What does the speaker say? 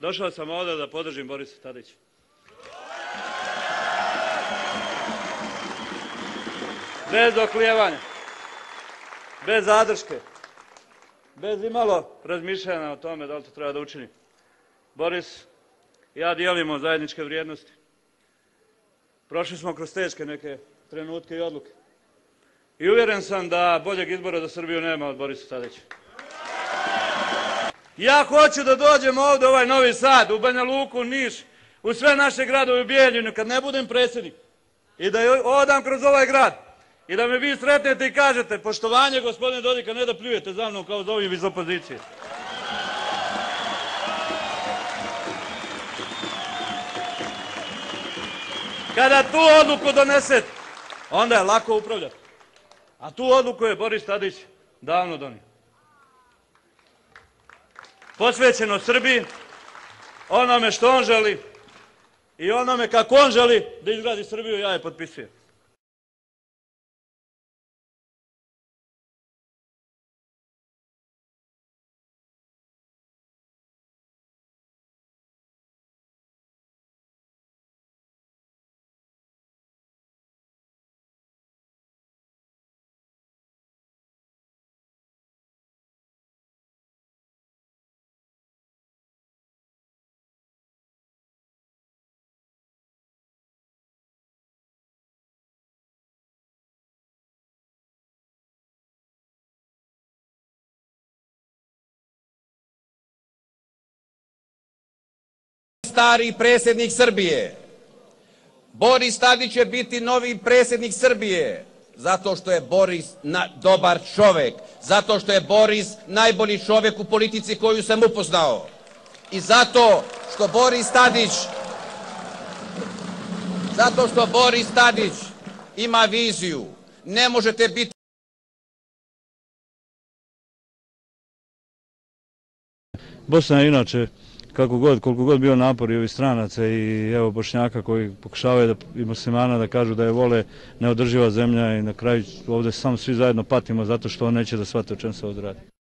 Došao sam ovdje da podržim Borisa Tadića. Bez oklijevanja, bez zadrške, bez imalo razmišljanja o tome da li to treba da učini. Boris, ja dijelimo zajedničke vrijednosti. Prošli smo kroz teške neke trenutke i odluke. I uvjeren sam da boljeg izbora za Srbiju nema od Borisa Tadića. Ja hoću da dođem ovdje ovaj Novi Sad, u Banja Luku, u Niš, u sve naše gradove u Bijeljinu, kad ne budem predsjednik. I da odam kroz ovaj grad. I da me vi sretnete i kažete, poštovanje gospodine Dodika, ne da pljujete za mnom kao za ovim iz opozicije. Kada tu odluku donesete, onda je lako upravljati. A tu odluku je Boris Tadić davno donio. Posvećeno Srbiji, onome što on želi i onome kako on želi da izgradi Srbiju, ja je potpisujem. Stari predsjednik Srbije. Boris Tadić će biti novi predsjednik Srbije zato što je Boris dobar čovjek, zato što je Boris najbolji čovjek u politici koju sam upoznao. I zato što Boris Tadić zato što Boris Tadić ima viziju. Ne možete biti Bosna je inače kako god, koliko god bio napor i ovih stranaca i evo Bošnjaka koji pokušavaju da, i muslimana da kažu da je vole neodrživa zemlja i na kraju ovdje sam svi zajedno patimo zato što on neće da shvate o čem se ovdje radi.